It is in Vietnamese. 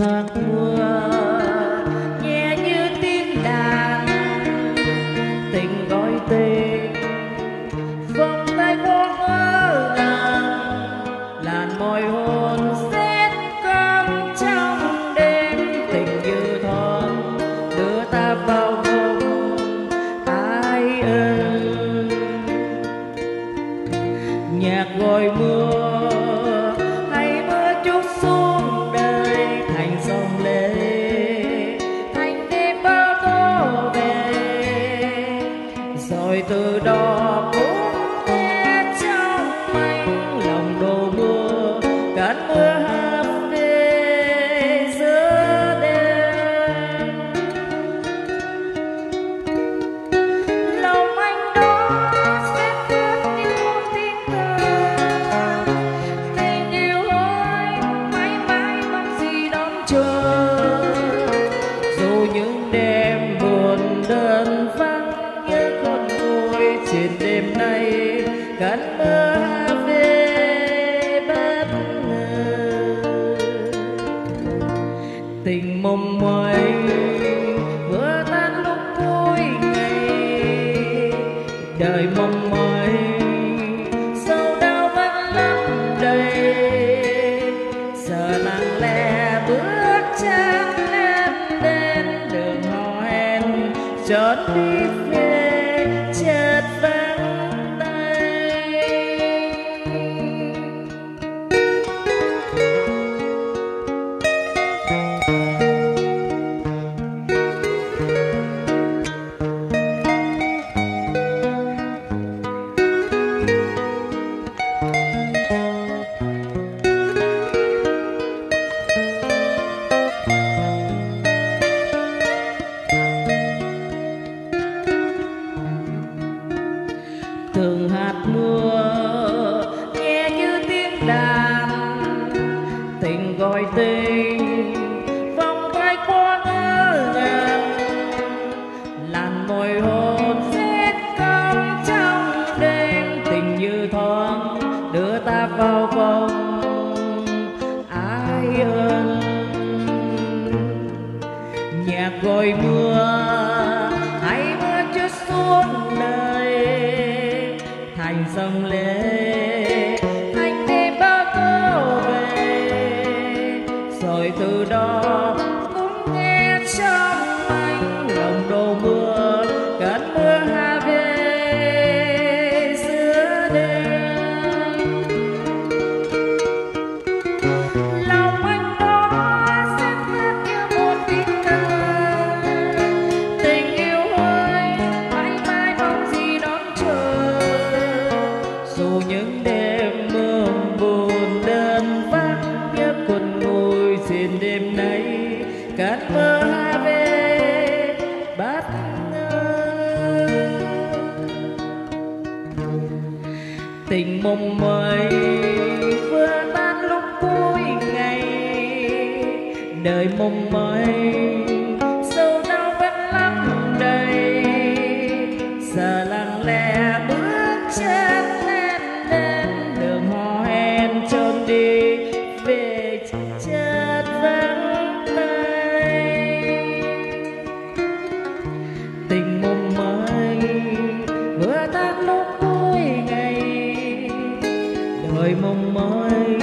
на кровь. Từ đó cố cơn mưa về bất ngờ. Tình mong manh vừa tan lúc cuối ngày. Đời mong manh sâu đau vẫn lắm đầy. Giờ lặng lẽ bước chân lên đến đường hò hẹn, chợt đi về thành dòng anh đi bao câu về rồi từ đó trên đêm nay. Cát mưa hạ về bát ngơ. Tình mong mây vừa tan lúc cuối ngày. Đời mong mây mưa thác lúc cuối ngày. Đời mong mỏi